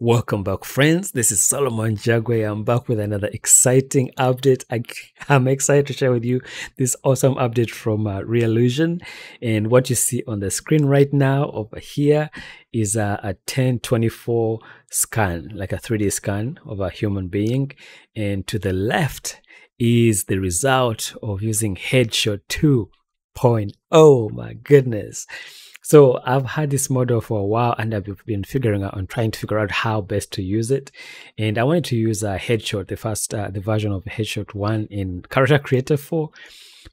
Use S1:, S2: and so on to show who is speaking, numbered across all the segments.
S1: Welcome back, friends. This is Solomon Jagwe. I'm back with another exciting update. I, am excited to share with you this awesome update from uh, Reallusion. And what you see on the screen right now over here is a, a Ten24 scan, like a 3D scan of a human being. And to the left is the result of using Headshot 2.0. Oh my goodness. So I've had this model for a while and I've been figuring out and trying to figure out how best to use it. And I wanted to use a headshot, the first, uh, the version of headshot one in Character Creator 4.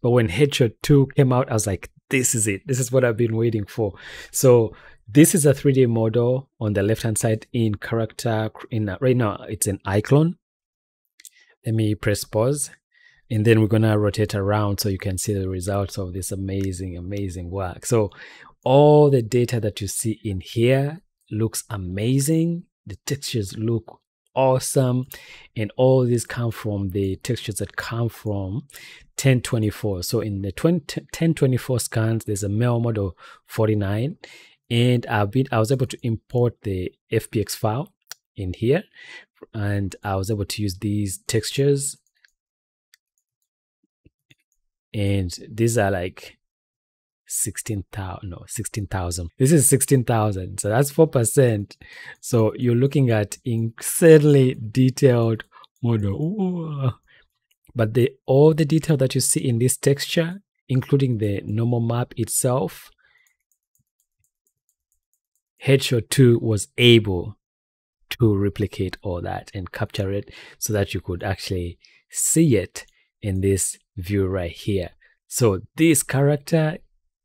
S1: But when headshot 2 came out, I was like, this is it. This is what I've been waiting for. So this is a 3D model on the left hand side in character in uh, right now it's an iClone. Let me press pause and then we're gonna rotate around so you can see the results of this amazing amazing work so all the data that you see in here looks amazing. The textures look awesome. And all these come from the textures that come from Ten24. So in the 20, Ten24 scans, there's a male model 49. And I've been, I was able to import the FBX file in here. And I was able to use these textures. And these are like 16,000 no 16,000 this is 16,000 so that's 4% so you're looking at insanely detailed model. Ooh. but the all the detail that you see in this texture including the normal map itself headshot 2 was able to replicate all that and capture it so that you could actually see it in this view right here. So this character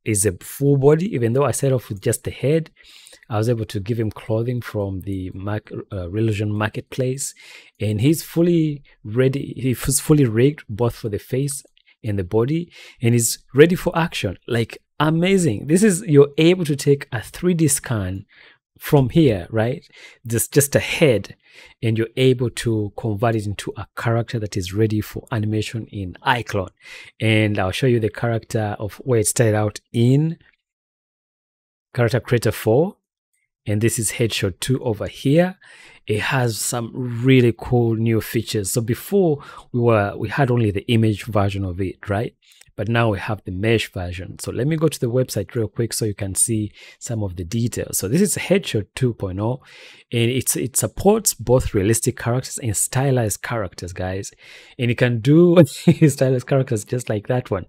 S1: is a full body, even though I set off with just the head. I was able to give him clothing from the Mac, uh, Reallusion marketplace, and he's fully ready. He was fully rigged both for the face and the body, and he's ready for action. Like amazing! This is you're able to take a 3D scan from here, right? Just just a head, and you're able to convert it into a character that is ready for animation in iClone. And I'll show you the character of where it started out in Character Creator 4. And this is Headshot 2 over here. It has some really cool new features. So before we were we had only the image version of it, right? But now we have the mesh version. So let me go to the website real quick so you can see some of the details. So this is Headshot 2.0 and it's, it supports both realistic characters and stylized characters, guys. And you can do stylized characters just like that one.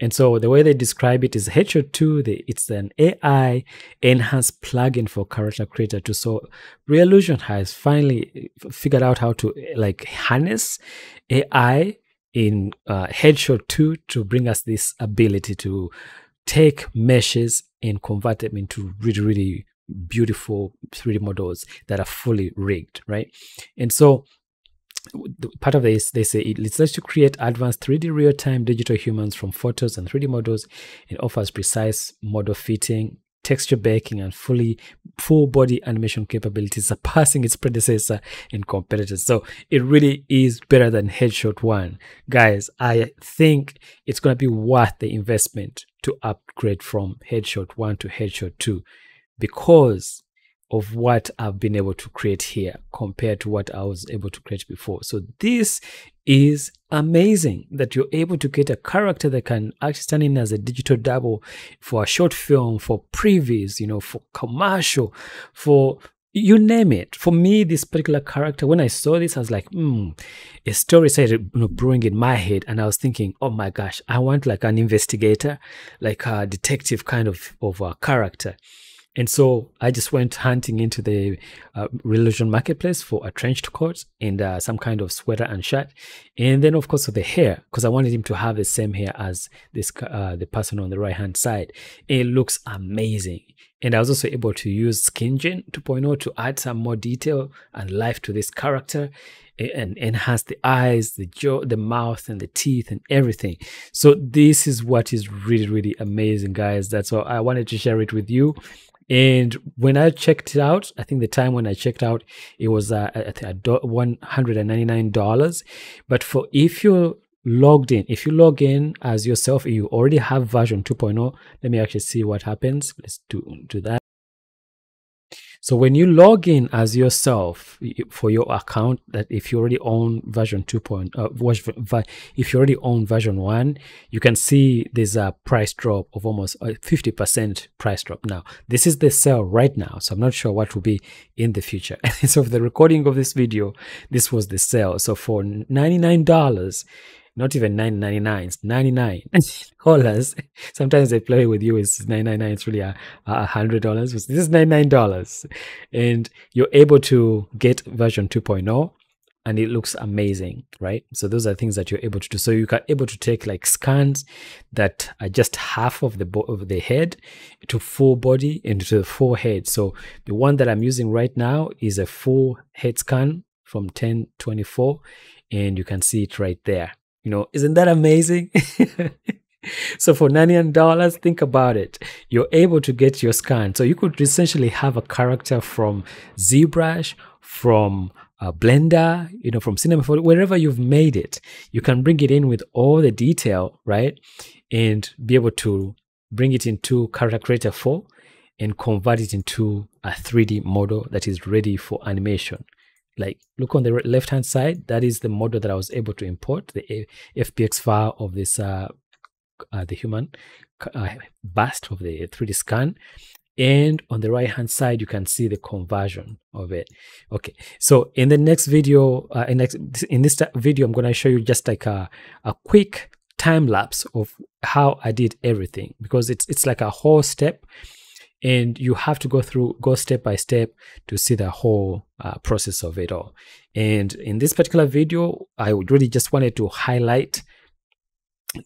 S1: And so the way they describe it is Headshot 2, the, it's an AI enhanced plugin for character creator 2. So Reallusion has finally figured out how to like harness AI in uh, Headshot 2 to bring us this ability to take meshes and convert them into really, really beautiful 3D models that are fully rigged, right? And so part of this, they say it lets us to create advanced 3D real-time digital humans from photos and 3D models. It offers precise model fitting, texture baking and fully full body animation capabilities surpassing its predecessor and competitors so it really is better than headshot 1 guys i think it's going to be worth the investment to upgrade from headshot 1 to headshot 2 because of what I've been able to create here compared to what I was able to create before. So this is amazing that you're able to get a character that can actually stand in as a digital double for a short film, for previews, you know, for commercial, for you name it. For me, this particular character, when I saw this, I was like, hmm, a story started you know, brewing in my head. And I was thinking, oh my gosh, I want like an investigator, like a detective kind of, of a character. And so I just went hunting into the uh, Reallusion marketplace for a trench coat and uh, some kind of sweater and shirt. And then, of course, for the hair, because I wanted him to have the same hair as this uh, the person on the right hand side. It looks amazing. And I was also able to use SkinGen 2.0 to add some more detail and life to this character and enhance the eyes, the jaw, the mouth, and the teeth, and everything. So this is what is really, really amazing, guys. That's why I wanted to share it with you. And when I checked it out, I think the time when I checked out, it was uh, at $199. But for if you're logged in, if you log in as yourself, you already have version 2.0, let me actually see what happens. Let's do, do that. So when you log in as yourself for your account, that if you already own version 2. Uh, if you already own version 1, you can see there's a price drop of almost a 50% price drop. Now, this is the sale right now, so I'm not sure what will be in the future. so for the recording of this video, this was the sale. So for $99, not even 999 it's 99 dollars. Sometimes they play with you it's 999 it's really a, a hundred dollars. This is 99 dollars. And you're able to get version 2.0 and it looks amazing right? So those are things that you're able to do. So you are able to take like scans that are just half of the bo- of the head to full body and to the full head. So the one that i'm using right now is a full head scan from Ten24 and you can see it right there you know, isn't that amazing? so for $99, think about it. You're able to get your scan. So you could essentially have a character from ZBrush, from uh, Blender, you know, from Cinema 4D, wherever you've made it. You can bring it in with all the detail, right? And be able to bring it into Character Creator 4 and convert it into a 3D model that is ready for animation like look on the left hand side that is the model that i was able to import the fbx file of this uh, uh the human uh, bust of the 3d scan. And on the right hand side you can see the conversion of it. Okay so in the next video uh, in, next, in this video i'm going to show you just like a, a quick time lapse of how i did everything because it's it's like a whole step and you have to go through go step by step to see the whole uh, process of it all. And in this particular video i would really just wanted to highlight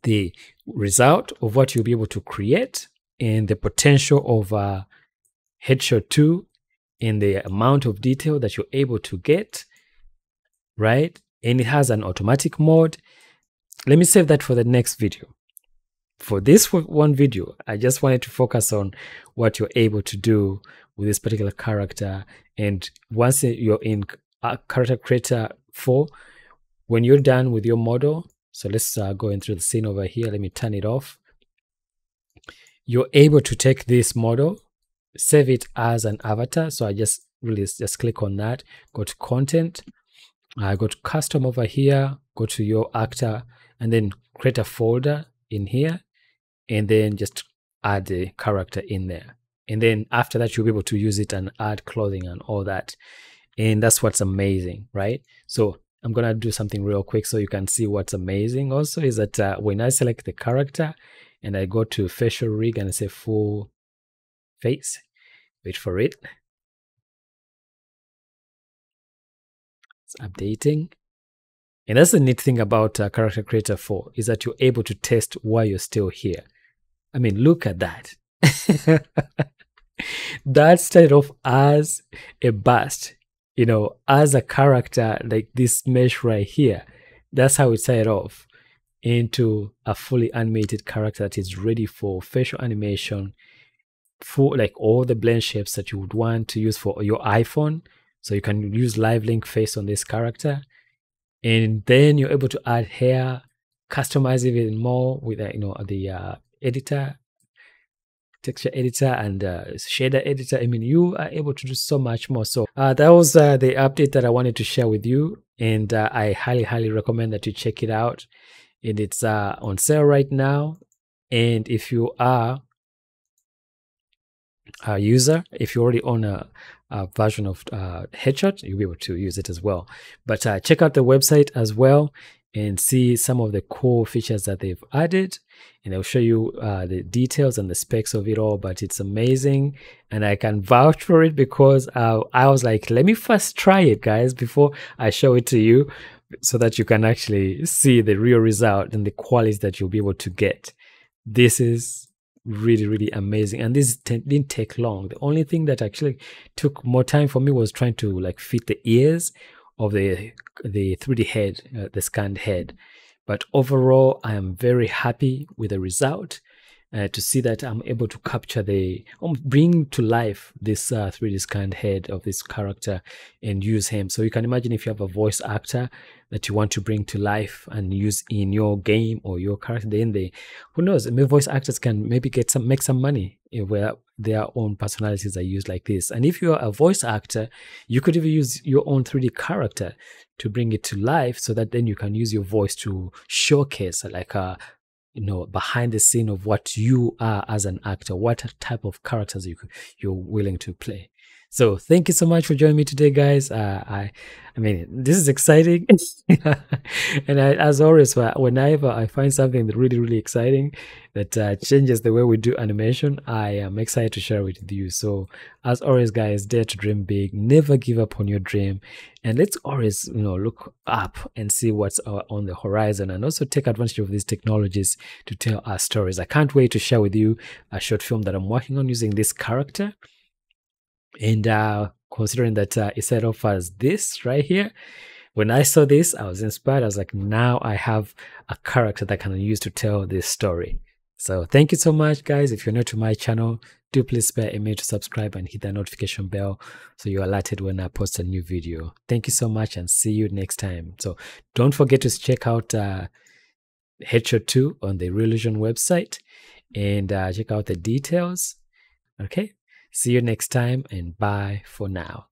S1: the result of what you'll be able to create and the potential of uh, headshot 2 in the amount of detail that you're able to get right? And it has an automatic mode. Let me save that for the next video for this one video, I just wanted to focus on what you're able to do with this particular character. And once you're in Character Creator 4, when you're done with your model, so let's uh, go into the scene over here. Let me turn it off. You're able to take this model, save it as an avatar. So I just really just click on that, go to content, I go to custom over here, go to your actor, and then create a folder in here and then just add the character in there. And then after that, you'll be able to use it and add clothing and all that. And that's what's amazing, right? So I'm going to do something real quick so you can see what's amazing also is that uh, when I select the character and I go to facial rig and I say full face, wait for it. It's updating. And that's the neat thing about uh, Character Creator 4 is that you're able to test why you're still here. I mean, look at that. that started off as a bust, you know, as a character like this mesh right here. That's how it started off into a fully animated character that is ready for facial animation for like all the blend shapes that you would want to use for your iPhone. So you can use live link face on this character and then you're able to add hair, customize it even more with uh, you know the uh, editor, texture editor, and uh, shader editor. I mean, you are able to do so much more. So uh, that was uh, the update that I wanted to share with you, and I highly, highly recommend that you check it out. And it's on sale right now. And if you are a user, if you already own a, uh, version of uh, Headshot, you'll be able to use it as well. But uh, check out the website as well and see some of the cool features that they've added. And I'll show you uh, the details and the specs of it all. But it's amazing, and I can vouch for it because uh, I was like, let me first try it, guys, before I show it to you, so that you can actually see the real result and the quality that you'll be able to get. This is really really amazing and this didn't take long the only thing that actually took more time for me was trying to like fit the ears of the the 3d head uh, the scanned head. But overall i am very happy with the result uh, to see that I'm able to capture the, um, bring to life this uh, 3D scanned head of this character and use him. So you can imagine if you have a voice actor that you want to bring to life and use in your game or your character, then they, who knows, maybe voice actors can maybe get some, make some money where their own personalities are used like this. And if you're a voice actor, you could even use your own 3D character to bring it to life so that then you can use your voice to showcase like a you know behind the scene of what you are as an actor what type of characters you you're willing to play so thank you so much for joining me today guys. Uh, i i mean this is exciting. And I, as always whenever i find something that really really exciting that uh, changes the way we do animation i am excited to share it with you. So as always guys dare to dream big. Never give up on your dream. And let's always you know look up and see what's uh, on the horizon and also take advantage of these technologies to tell our stories. I can't wait to share with you a short film that i'm working on using this character and uh, considering that uh, it set off as this right here when i saw this i was inspired i was like now i have a character that I can use to tell this story so thank you so much guys if you're new to my channel do please spare a minute to subscribe and hit that notification bell so you're alerted when I post a new video. Thank you so much and see you next time. So don't forget to check out uh, Headshot 2 on the Reallusion website and uh, check out the details. Okay, see you next time and bye for now.